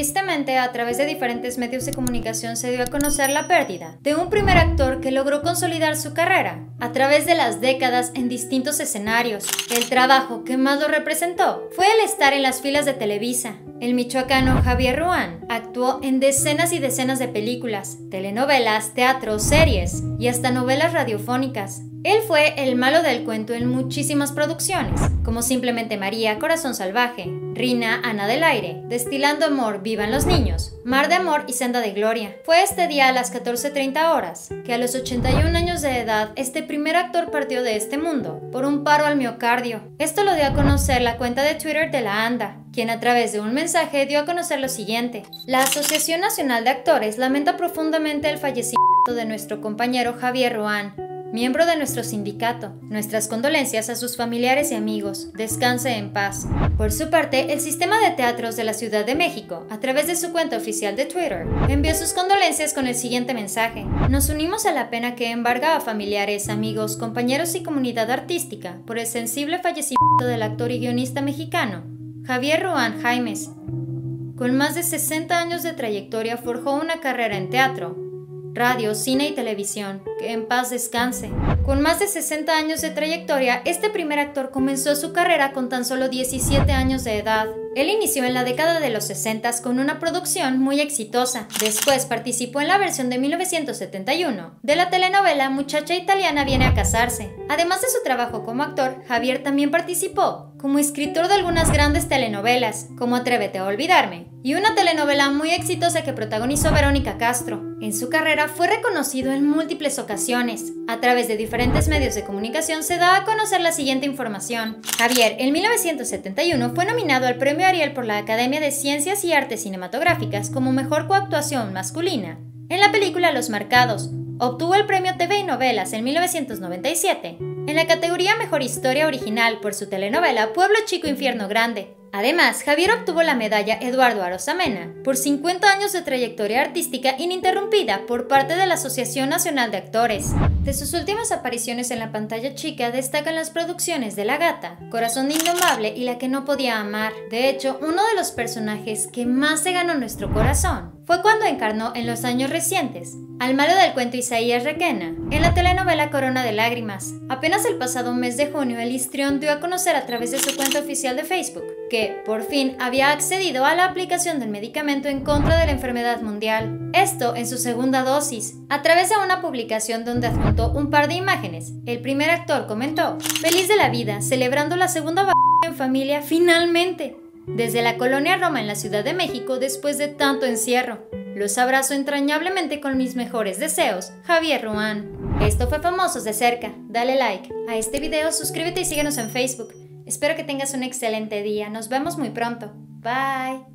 Tristemente, a través de diferentes medios de comunicación se dio a conocer la pérdida de un primer actor que logró consolidar su carrera a través de las décadas en distintos escenarios. El trabajo que más lo representó fue el estar en las filas de Televisa. El michoacano Javier Ruán actuó en decenas y decenas de películas, telenovelas, teatros, series y hasta novelas radiofónicas. Él fue el malo del cuento en muchísimas producciones, como Simplemente María, Corazón Salvaje, Rina, Ana del Aire, Destilando Amor, Vivan los Niños, Mar de Amor y Senda de Gloria. Fue este día a las 14.30 horas que a los 81 años de edad este primer actor partió de este mundo por un paro al miocardio. Esto lo dio a conocer la cuenta de Twitter de la ANDA, quien a través de un mensaje dio a conocer lo siguiente. La Asociación Nacional de Actores lamenta profundamente el fallecimiento de nuestro compañero Javier Ruán, miembro de nuestro sindicato. Nuestras condolencias a sus familiares y amigos. Descanse en paz. Por su parte, el sistema de teatros de la Ciudad de México, a través de su cuenta oficial de Twitter, envió sus condolencias con el siguiente mensaje. Nos unimos a la pena que embarga a familiares, amigos, compañeros y comunidad artística por el sensible fallecimiento del actor y guionista mexicano, Javier Ruán Jaimes. Con más de 60 años de trayectoria forjó una carrera en teatro, radio, cine y televisión. Que en paz descanse. Con más de 60 años de trayectoria, este primer actor comenzó su carrera con tan solo 17 años de edad. Él inició en la década de los 60 con una producción muy exitosa. Después participó en la versión de 1971 de la telenovela Muchacha Italiana viene a casarse. Además de su trabajo como actor, Javier también participó como escritor de algunas grandes telenovelas, como Atrévete a olvidarme, y una telenovela muy exitosa que protagonizó Verónica Castro. En su carrera fue reconocido en múltiples ocasiones. A través de diferentes medios de comunicación se da a conocer la siguiente información. Javier, en 1971, fue nominado al Premio Ariel por la Academia de Ciencias y Artes Cinematográficas como mejor coactuación masculina. En la película Los Marcados, obtuvo el Premio TV y Novelas en 1997, en la categoría Mejor Historia Original por su telenovela Pueblo Chico Infierno Grande, Además, Javier obtuvo la medalla Eduardo Arosamena por 50 años de trayectoria artística ininterrumpida por parte de la Asociación Nacional de Actores. De sus últimas apariciones en la pantalla chica destacan las producciones de La Gata, Corazón Indomable y La que no podía amar. De hecho, uno de los personajes que más se ganó nuestro corazón fue cuando encarnó en los años recientes al malo del cuento Isaías Requena en la telenovela Corona de Lágrimas. Apenas el pasado mes de junio, el histrión dio a conocer a través de su cuenta oficial de Facebook que, por fin, había accedido a la aplicación del medicamento en contra de la enfermedad mundial. Esto en su segunda dosis, a través de una publicación donde adjuntó un par de imágenes. El primer actor comentó, feliz de la vida, celebrando la segunda vacuna en familia finalmente desde la colonia Roma en la Ciudad de México después de tanto encierro. Los abrazo entrañablemente con mis mejores deseos, Javier Ruán. Esto fue Famosos de cerca. Dale like a este video, suscríbete y síguenos en Facebook. Espero que tengas un excelente día. Nos vemos muy pronto. Bye.